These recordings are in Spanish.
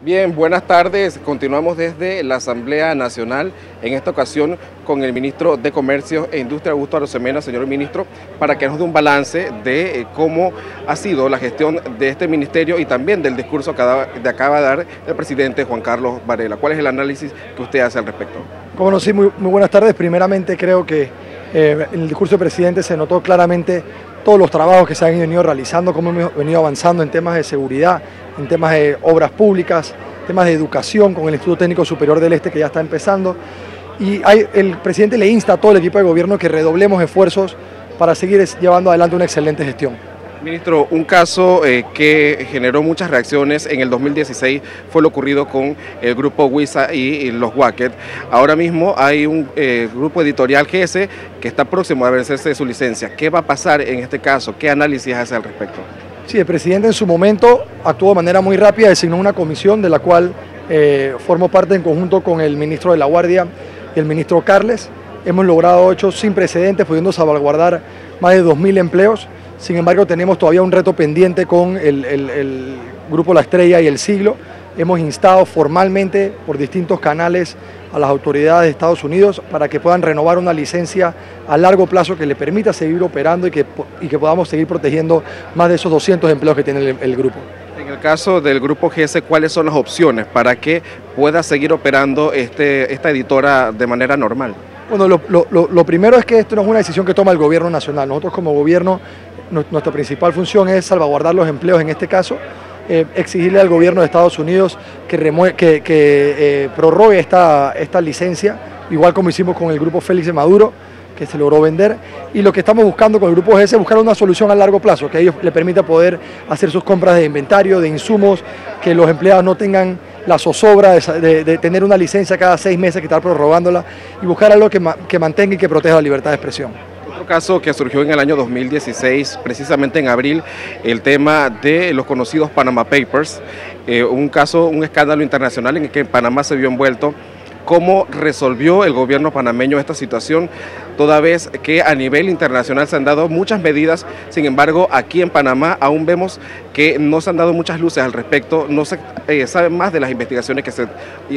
Bien, buenas tardes. Continuamos desde la Asamblea Nacional, en esta ocasión con el ministro de Comercio e Industria, Augusto Arosemena, señor ministro, para que nos dé un balance de eh, cómo ha sido la gestión de este ministerio y también del discurso que acaba de dar el presidente Juan Carlos Varela. ¿Cuál es el análisis que usted hace al respecto? Como no, sí, muy, buenas tardes. Primeramente creo que eh, en el discurso del presidente se notó claramente todos los trabajos que se han venido realizando, cómo hemos venido avanzando en temas de seguridad, en temas de obras públicas, temas de educación con el Instituto Técnico Superior del Este que ya está empezando. Y el presidente le insta a todo el equipo de gobierno que redoblemos esfuerzos para seguir llevando adelante una excelente gestión. Ministro, un caso eh, que generó muchas reacciones en el 2016 fue lo ocurrido con el grupo WISA y, los Wacket. Ahora mismo hay un eh, grupo editorial GS que está próximo a vencerse de su licencia. ¿Qué va a pasar en este caso? ¿Qué análisis hace al respecto? Sí, el presidente en su momento actuó de manera muy rápida, designó una comisión de la cual eh, formó parte en conjunto con el ministro de la Guardia y el ministro Carles. Hemos logrado hechos sin precedentes, pudiendo salvaguardar más de 2.000 empleos. Sin embargo, tenemos todavía un reto pendiente con el, el Grupo La Estrella y el Siglo. Hemos instado formalmente por distintos canales a las autoridades de Estados Unidos para que puedan renovar una licencia a largo plazo que le permita seguir operando y que, y que podamos seguir protegiendo más de esos 200 empleos que tiene el, grupo. En el caso del grupo GS, ¿cuáles son las opciones para que pueda seguir operando este, esta editora de manera normal? Bueno, lo, lo, primero es que esto no es una decisión que toma el gobierno nacional. Nosotros como gobierno, nuestra principal función es salvaguardar los empleos en este caso eh, exigirle al gobierno de Estados Unidos que, que, eh, prorrogue esta, esta licencia, igual como hicimos con el grupo Félix de Maduro, que se logró vender. Y lo que estamos buscando con el grupo GS es buscar una solución a largo plazo, que a ellos le permita poder hacer sus compras de inventario, de insumos, que los empleados no tengan la zozobra de, tener una licencia cada seis meses que estar prorrogándola y buscar algo que, que mantenga y que proteja la libertad de expresión caso que surgió en el año 2016, precisamente en abril, el tema de los conocidos Panama Papers, eh, un caso, un escándalo internacional en el que Panamá se vio envuelto cómo resolvió el gobierno panameño esta situación, toda vez que a nivel internacional se han dado muchas medidas, sin embargo aquí en Panamá aún vemos que no se han dado muchas luces al respecto, no se eh, sabe más de las investigaciones que se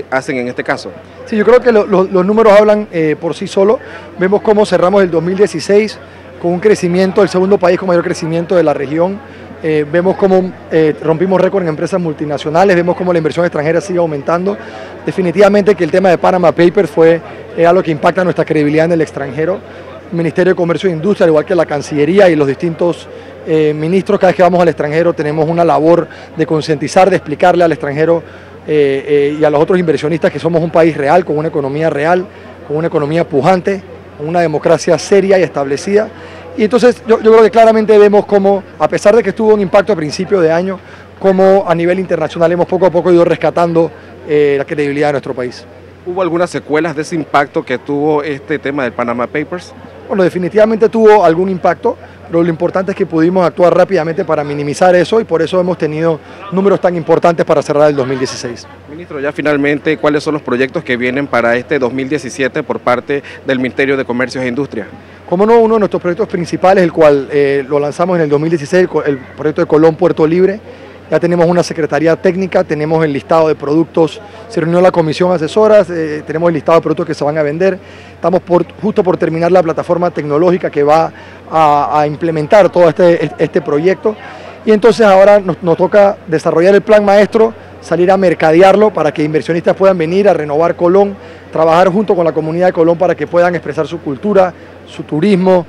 hacen en este caso. Sí, yo creo que los números hablan eh, por sí solos, vemos cómo cerramos el 2016 con un crecimiento, el segundo país con mayor crecimiento de la región, eh, vemos cómo eh, rompimos récord en empresas multinacionales, vemos cómo la inversión extranjera sigue aumentando. Definitivamente que el tema de Panama Papers fue algo que impacta nuestra credibilidad en el extranjero. El Ministerio de Comercio e Industria, al igual que la Cancillería y los distintos eh, ministros, cada vez que vamos al extranjero tenemos una labor de concientizar, de explicarle al extranjero y a los otros inversionistas que somos un país real, con una economía real, con una economía pujante, con una democracia seria y establecida y entonces yo, creo que claramente vemos cómo, a pesar de que estuvo un impacto a principio de año, cómo a nivel internacional hemos poco a poco ido rescatando eh, la credibilidad de nuestro país. ¿Hubo algunas secuelas de ese impacto que tuvo este tema del Panama Papers? Bueno, definitivamente tuvo algún impacto, pero lo importante es que pudimos actuar rápidamente para minimizar eso y por eso hemos tenido números tan importantes para cerrar el 2016. Ministro, ya finalmente, ¿cuáles son los proyectos que vienen para este 2017 por parte del Ministerio de Comercio e Industria? Como no, uno de nuestros proyectos principales, el cual eh, lo lanzamos en el 2016, el, proyecto de Colón Puerto Libre, ya tenemos una secretaría técnica, tenemos el listado de productos, se reunió la comisión asesora, eh, tenemos el listado de productos que se van a vender, estamos justo por terminar la plataforma tecnológica que va a, implementar todo este, este proyecto. Y entonces ahora nos, nos, toca desarrollar el plan maestro, salir a mercadearlo para que inversionistas puedan venir a renovar Colón, trabajar junto con la comunidad de Colón para que puedan expresar su cultura, su turismo.